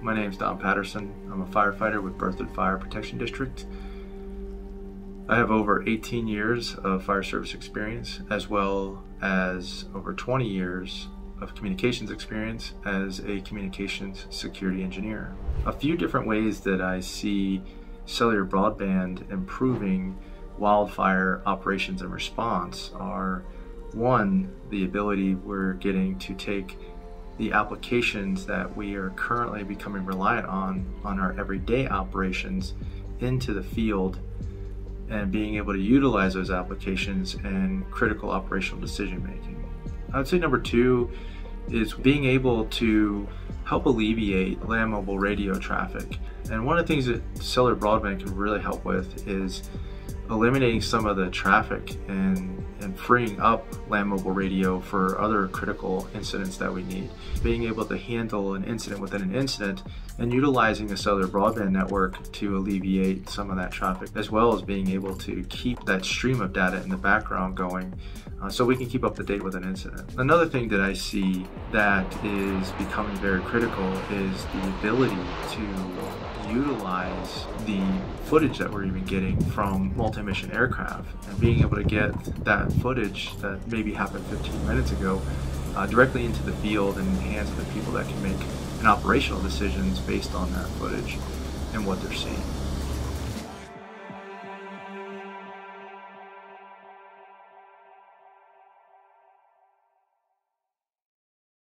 My name is Don Patterson. I'm a firefighter with Berthoud Fire Protection District. I have over 18 years of fire service experience as well as over 20 years of communications experience as a communications security engineer. A few different ways that I see cellular broadband improving wildfire operations and response are one, the ability we're getting to take the applications that we are currently becoming reliant on on our everyday operations into the field and being able to utilize those applications in critical operational decision making. I would say number two is being able to help alleviate land mobile radio traffic. And one of the things that cellular broadband can really help with is eliminating some of the traffic and, and freeing up land mobile radio for other critical incidents that we need. Being able to handle an incident within an incident and utilizing a cellular broadband network to alleviate some of that traffic, as well as being able to keep that stream of data in the background going uh, so we can keep up to date with an incident. Another thing that I see that is becoming very critical is the ability to utilize the footage that we're even getting from multi-mission aircraft and being able to get that footage that maybe happened 15 minutes ago uh, directly into the field and in the hands of the people that can make an operational decisions based on that footage and what they're seeing.